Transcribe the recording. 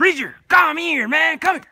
Bridger, come here, man. Come here.